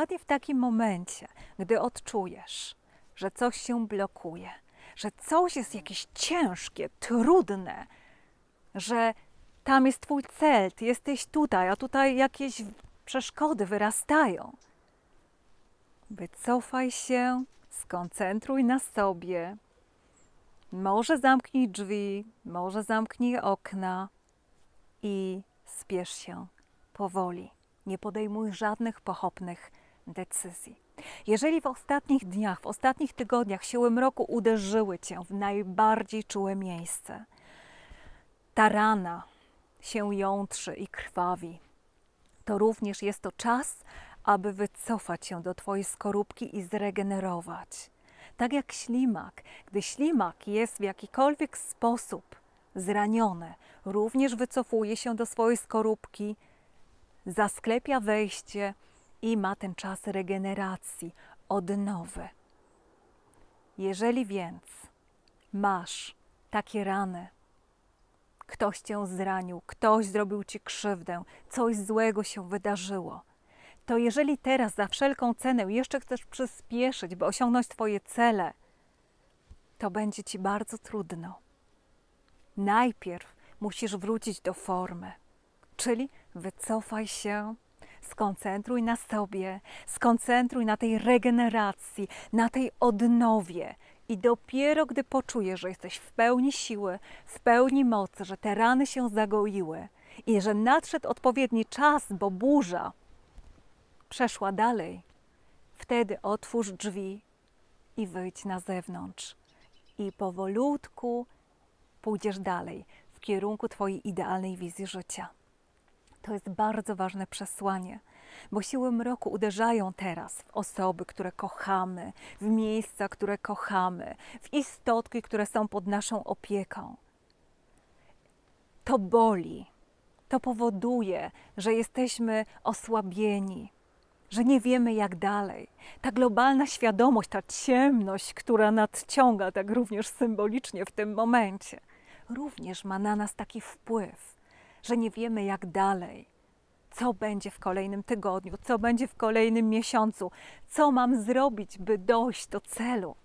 Dokładnie w takim momencie, gdy odczujesz, że coś się blokuje, że coś jest jakieś ciężkie, trudne, że tam jest Twój cel, Ty jesteś tutaj, a tutaj jakieś przeszkody wyrastają. Wycofaj się, skoncentruj na sobie. Może zamknij drzwi, może zamknij okna i spiesz się powoli. Nie podejmuj żadnych pochopnych decyzji. Jeżeli w ostatnich dniach, w ostatnich tygodniach siły mroku uderzyły cię w najbardziej czułe miejsce, ta rana się jątrzy i krwawi, to również jest to czas, aby wycofać się do Twojej skorupki i zregenerować. Tak jak ślimak, gdy ślimak jest w jakikolwiek sposób zraniony, również wycofuje się do swojej skorupki, zasklepia wejście i ma ten czas regeneracji, odnowy. Jeżeli więc masz takie rany, ktoś cię zranił, ktoś zrobił ci krzywdę, coś złego się wydarzyło, to jeżeli teraz za wszelką cenę jeszcze chcesz przyspieszyć, by osiągnąć Twoje cele, to będzie Ci bardzo trudno. Najpierw musisz wrócić do formy, czyli wycofaj się, skoncentruj na sobie, skoncentruj na tej regeneracji, na tej odnowie. I dopiero gdy poczujesz, że jesteś w pełni siły, w pełni mocy, że te rany się zagoiły i że nadszedł odpowiedni czas, bo burza przeszła dalej, wtedy otwórz drzwi i wyjdź na zewnątrz. I powolutku pójdziesz dalej w kierunku Twojej idealnej wizji życia. To jest bardzo ważne przesłanie, bo siły mroku uderzają teraz w osoby, które kochamy, w miejsca, które kochamy, w istotki, które są pod naszą opieką. To boli, to powoduje, że jesteśmy osłabieni, że nie wiemy jak dalej. Ta globalna świadomość, ta ciemność, która nadciąga tak również symbolicznie w tym momencie, również ma na nas taki wpływ, że nie wiemy jak dalej. Co będzie w kolejnym tygodniu, co będzie w kolejnym miesiącu, co mam zrobić, by dojść do celu.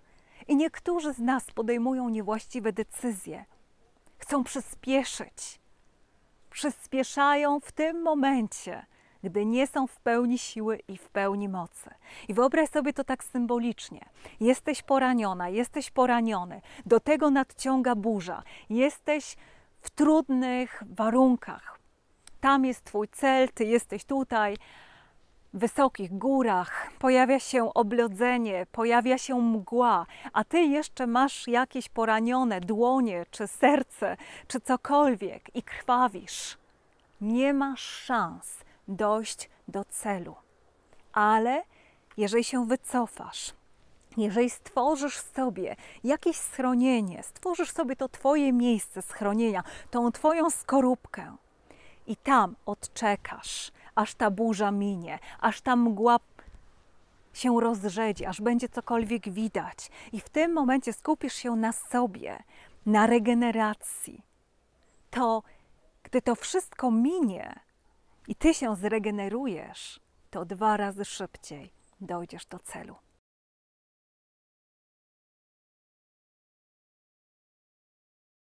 I niektórzy z nas podejmują niewłaściwe decyzje, chcą przyspieszyć. Przyspieszają w tym momencie, gdy nie są w pełni siły i w pełni mocy. I wyobraź sobie to tak symbolicznie. Jesteś poraniona, jesteś poraniony, do tego nadciąga burza, jesteś w trudnych warunkach. Tam jest Twój cel, Ty jesteś tutaj, w wysokich górach, pojawia się oblodzenie, pojawia się mgła, a Ty jeszcze masz jakieś poranione dłonie, czy serce, czy cokolwiek i krwawisz. Nie masz szans dojść do celu. Ale jeżeli się wycofasz, jeżeli stworzysz sobie jakieś schronienie, stworzysz sobie to Twoje miejsce schronienia, tą Twoją skorupkę. I tam odczekasz, aż ta burza minie, aż ta mgła się rozrzedzi, aż będzie cokolwiek widać, i w tym momencie skupisz się na sobie, na regeneracji, to gdy to wszystko minie, i ty się zregenerujesz, to dwa razy szybciej dojdziesz do celu.